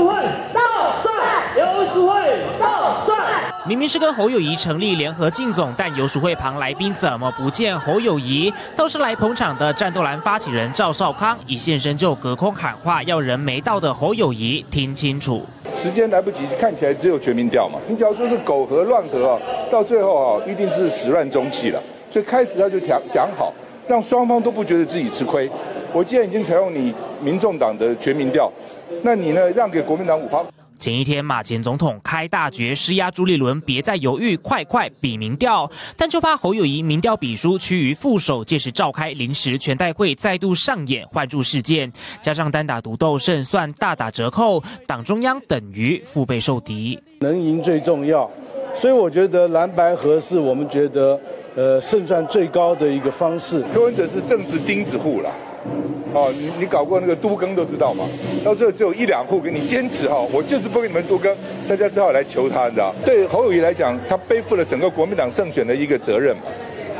淑慧到帅，游淑慧到帅。明明是跟侯友谊成立联合竞总，但游淑慧旁来宾怎么不见侯友谊？倒是来捧场的战斗蓝发起人赵少康一现身就隔空喊话，要人没到的侯友谊听清楚。时间来不及，看起来只有全民调嘛。你假如说是苟合乱合啊，到最后啊，一定是始乱终弃了。所以开始他就讲讲好，让双方都不觉得自己吃亏。我既然已经采用你民众党的全民调，那你呢让给国民党五趴。前一天，马前总统开大决施压朱立伦，别再犹豫，快快比民调。但就怕侯友谊民调比输趋于副手，届时召开临时全代会，再度上演换柱事件。加上单打独斗胜算大打折扣，党中央等于腹背受敌。能赢最重要，所以我觉得蓝白合是我们觉得呃胜算最高的一个方式。柯文哲是政治钉子户了。哦，你你搞过那个都更都知道嘛？到最后只有一两户给你坚持哈，我就是不给你们都更，大家只好来求他，你知道？对侯友谊来讲，他背负了整个国民党胜选的一个责任嘛。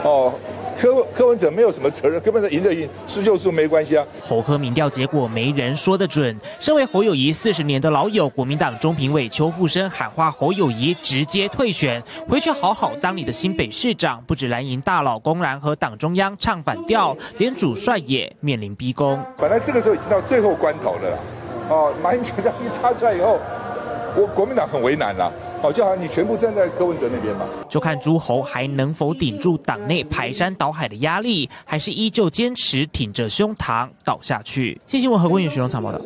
哦。柯柯文哲没有什么责任，柯文哲赢就赢，输就输没关系啊。侯科民调结果没人说得准。身为侯友谊四十年的老友，国民党中评委邱富生喊话侯友谊直接退选，回去好好当你的新北市长。不止蓝营大佬公然和党中央唱反调，连主帅也面临逼宫。本来这个时候已经到最后关头了，哦，马英九这样一插出来以后，我国民党很为难了。好，就好像你全部站在柯文哲那边吧，就看诸侯还能否顶住党内排山倒海的压力，还是依旧坚持挺着胸膛倒下去。谢新闻何冠宇、徐荣长报道。